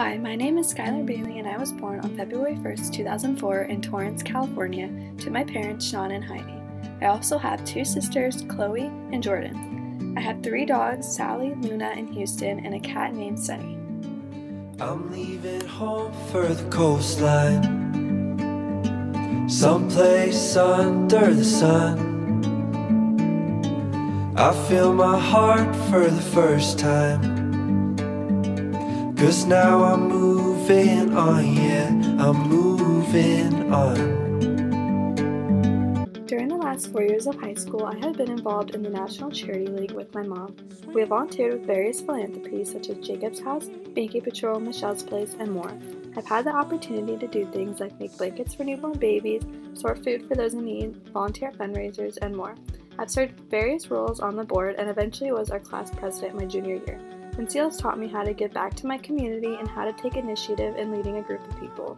Hi, my name is Skyler Bailey and I was born on February 1st, 2004 in Torrance, California to my parents Sean and Heidi. I also have two sisters, Chloe and Jordan. I have three dogs, Sally, Luna, and Houston, and a cat named Sunny. I'm leaving home for the coastline Someplace under the sun I feel my heart for the first time Cause now I'm moving on, yeah, I'm moving on. During the last four years of high school, I have been involved in the National Charity League with my mom. We have volunteered with various philanthropies such as Jacob's House, Binky Patrol, Michelle's Place, and more. I've had the opportunity to do things like make blankets for newborn babies, sort food for those in need, volunteer fundraisers, and more. I've served various roles on the board and eventually was our class president my junior year. Conceals taught me how to give back to my community and how to take initiative in leading a group of people.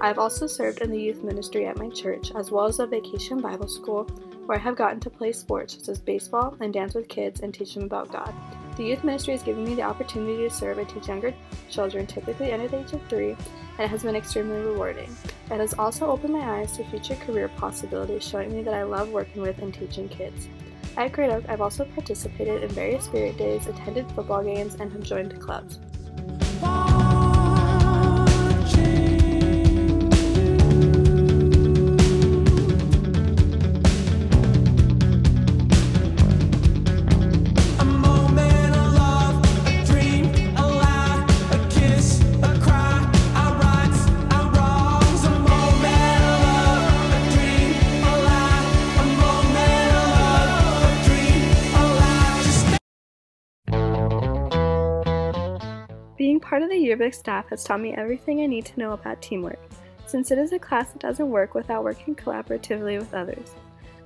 I have also served in the youth ministry at my church, as well as a vacation Bible school, where I have gotten to play sports such as baseball and dance with kids and teach them about God. The youth ministry has given me the opportunity to serve and teach younger children, typically under the age of three, and it has been extremely rewarding. It has also opened my eyes to future career possibilities, showing me that I love working with and teaching kids. At Great Oak, I've also participated in various spirit days, attended football games, and have joined clubs. Part of the yearbook staff has taught me everything I need to know about teamwork, since it is a class that doesn't work without working collaboratively with others.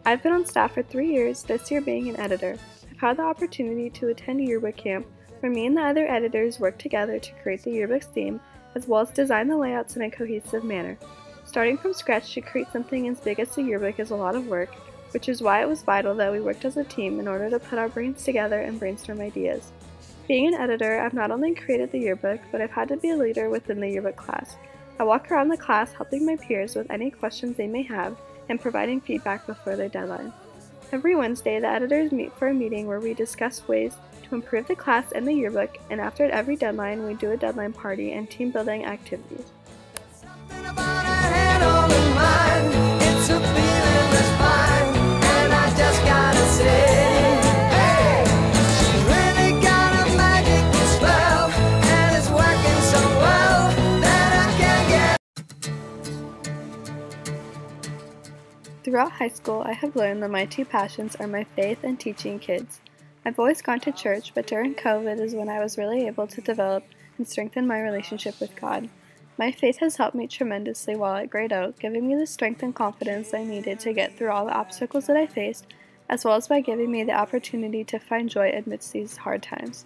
I've been on staff for three years, this year being an editor. I've had the opportunity to attend yearbook camp where me and the other editors work together to create the yearbook's theme, as well as design the layouts in a cohesive manner. Starting from scratch to create something as big as the yearbook is a lot of work, which is why it was vital that we worked as a team in order to put our brains together and brainstorm ideas. Being an editor, I've not only created the yearbook, but I've had to be a leader within the yearbook class. I walk around the class helping my peers with any questions they may have and providing feedback before their deadline. Every Wednesday, the editors meet for a meeting where we discuss ways to improve the class and the yearbook, and after every deadline, we do a deadline party and team building activities. Throughout high school, I have learned that my two passions are my faith and teaching kids. I've always gone to church, but during COVID is when I was really able to develop and strengthen my relationship with God. My faith has helped me tremendously while at Great Oak, giving me the strength and confidence I needed to get through all the obstacles that I faced, as well as by giving me the opportunity to find joy amidst these hard times.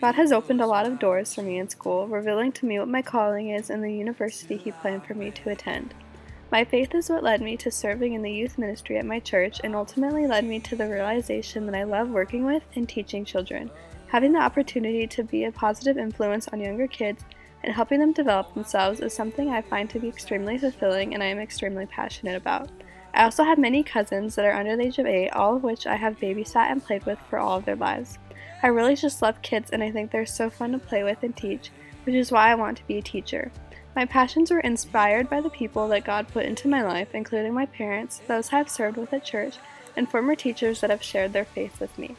God has opened a lot of doors for me in school, revealing to me what my calling is and the university He planned for me to attend. My faith is what led me to serving in the youth ministry at my church and ultimately led me to the realization that I love working with and teaching children. Having the opportunity to be a positive influence on younger kids and helping them develop themselves is something I find to be extremely fulfilling and I am extremely passionate about. I also have many cousins that are under the age of 8, all of which I have babysat and played with for all of their lives. I really just love kids and I think they're so fun to play with and teach, which is why I want to be a teacher. My passions were inspired by the people that God put into my life, including my parents, those I have served with at church, and former teachers that have shared their faith with me.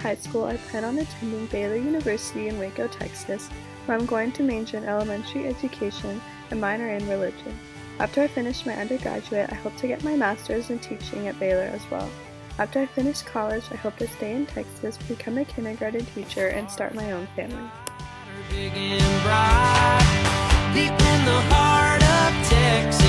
High school, I plan on attending Baylor University in Waco, Texas, where I'm going to major in elementary education and minor in religion. After I finish my undergraduate, I hope to get my master's in teaching at Baylor as well. After I finish college, I hope to stay in Texas, become a kindergarten teacher, and start my own family. Deep in the heart of Texas.